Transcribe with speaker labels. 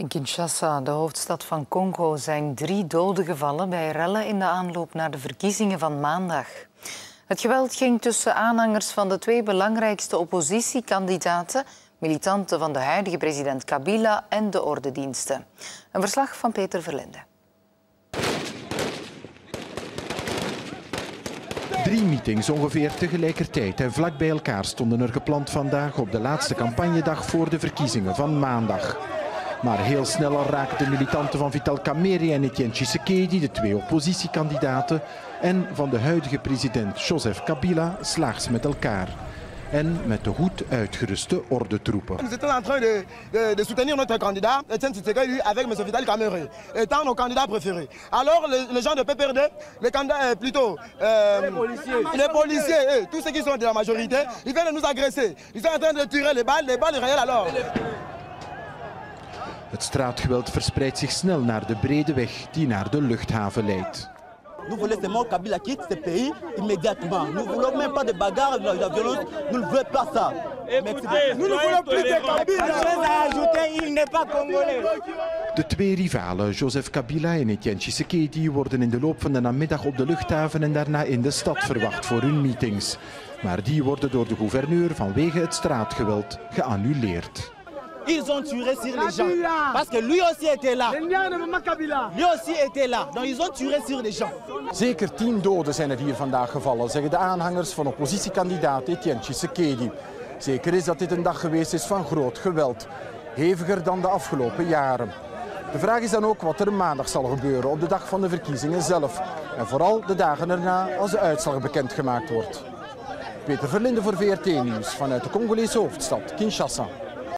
Speaker 1: In Kinshasa, de hoofdstad van Congo, zijn drie doden gevallen bij rellen in de aanloop naar de verkiezingen van maandag. Het geweld ging tussen aanhangers van de twee belangrijkste oppositiekandidaten, militanten van de huidige president Kabila en de ordediensten. Een verslag van Peter Verlinde.
Speaker 2: Drie meetings ongeveer tegelijkertijd en vlak bij elkaar stonden er gepland vandaag op de laatste campagnedag voor de verkiezingen van maandag. Maar heel snel raken de militanten van Vital Kamerhe en Etienne Tshisekedi, de twee oppositiekandidaten, en van de huidige president Joseph Kabila slaags met elkaar. En met de goed uitgeruste ordentroepen.
Speaker 3: Nous étions en train de, de, de soutenir notre candidat, Etienne Tshisekedi, avec M. Vital Kamerhe, étant nos candidats préférés. Alors les, les gens de PPRD, les candidats, euh, plutôt euh, les policiers, les policiers eux, tous ceux qui sont de la majorité, ils viennent nous agresser. Ils sont en train de tirer les balles, les balles réelles alors.
Speaker 2: Het straatgeweld verspreidt zich snel naar de brede weg die naar de luchthaven leidt.
Speaker 4: Nous voulons seulement que Kabila quitte ce pays immédiatement. Nous ne voulons même pas de bagarre, de la violence. Nous ne voulons pas ça.
Speaker 3: Nous ne voulons plus de Kabila.
Speaker 4: il n'est pas congolais.
Speaker 2: De twee rivalen, Joseph Kabila en Etienne Tshisekedi, worden in de loop van de namiddag op de luchthaven en daarna in de stad verwacht voor hun meetings. Maar die worden door de gouverneur vanwege het straatgeweld geannuleerd.
Speaker 4: Ils ont tiré sur les gens. Parce que lui aussi était là. Lui aussi était là. Donc ils ont tiré sur les gens.
Speaker 2: Zeker tien doden zijn er hier vandaag gevallen, zeggen de aanhangers van oppositiekandidaat Etienne Tshisekedi. Zeker is dat dit een dag geweest is van groot geweld. Heviger dan de afgelopen jaren. De vraag is dan ook wat er maandag zal gebeuren op de dag van de verkiezingen zelf. En vooral de dagen erna als de uitslag bekendgemaakt wordt. Peter Verlinde voor VRT Nieuws vanuit de Congolese hoofdstad Kinshasa.